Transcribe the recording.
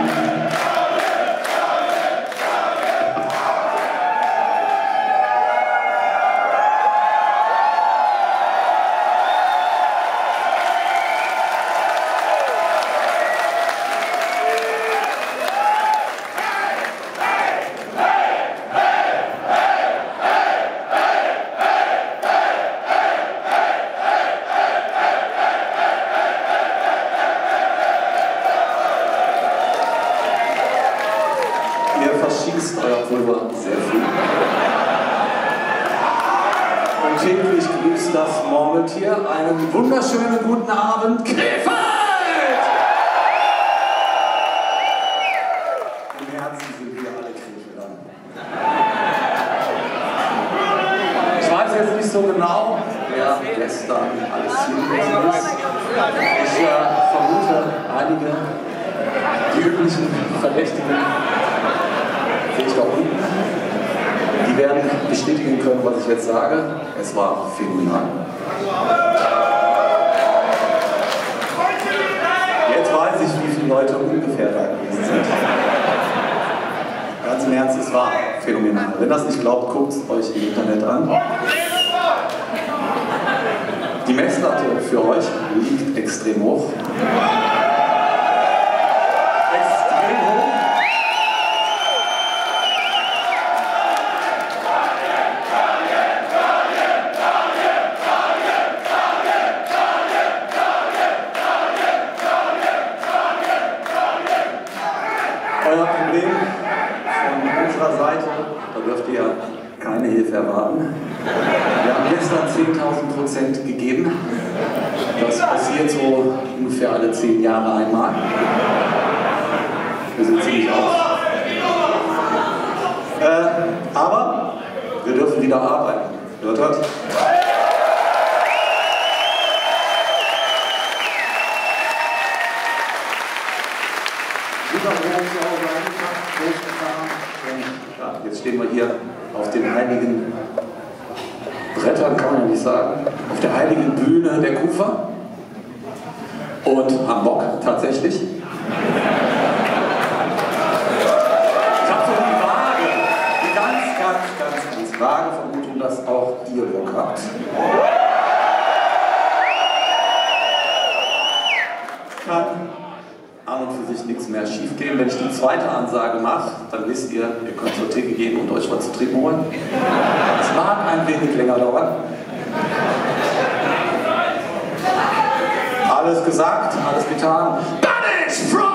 Ihr verschießt euer Pulver sehr früh. Und täglich grüßt das Murmeltier. Einen wunderschönen guten Abend, Krefeld! Im Herzen sind wir alle Krefelder. Ich weiß jetzt nicht so genau, wer gestern alles hingekommen ist. Ich äh, vermute einige, die üblichen Verdächtigen ich da unten. Die werden bestätigen können, was ich jetzt sage. Es war phänomenal. Jetzt weiß ich, wie viele Leute ungefähr da gewesen sind. Ganz im Ernst, es war phänomenal. Wenn das nicht glaubt, guckt es euch im Internet an. Die Messlatte für euch liegt extrem hoch. Erwarten. Wir haben gestern 10.000 Prozent gegeben. Das passiert so ungefähr alle 10 Jahre einmal. Wir sind ziemlich auf. Äh, aber wir dürfen wieder arbeiten. Hört, hört. Jetzt stehen wir hier auf den heiligen Brettern, kann man ja nicht sagen, auf der heiligen Bühne der Kufa. Und haben Bock, tatsächlich. Ich habe so die vage, die ganz, ganz, ganz, ganz vage Vermutung, dass auch ihr Bock habt. Kann an und für sich nichts mehr schief gehen. Wenn ich die zweite Ansage mache, dann wisst ihr, ihr könnt zur Theke gehen und euch was zu trinken holen. Es mag ein wenig länger dauern. Alles gesagt, alles getan. Banish from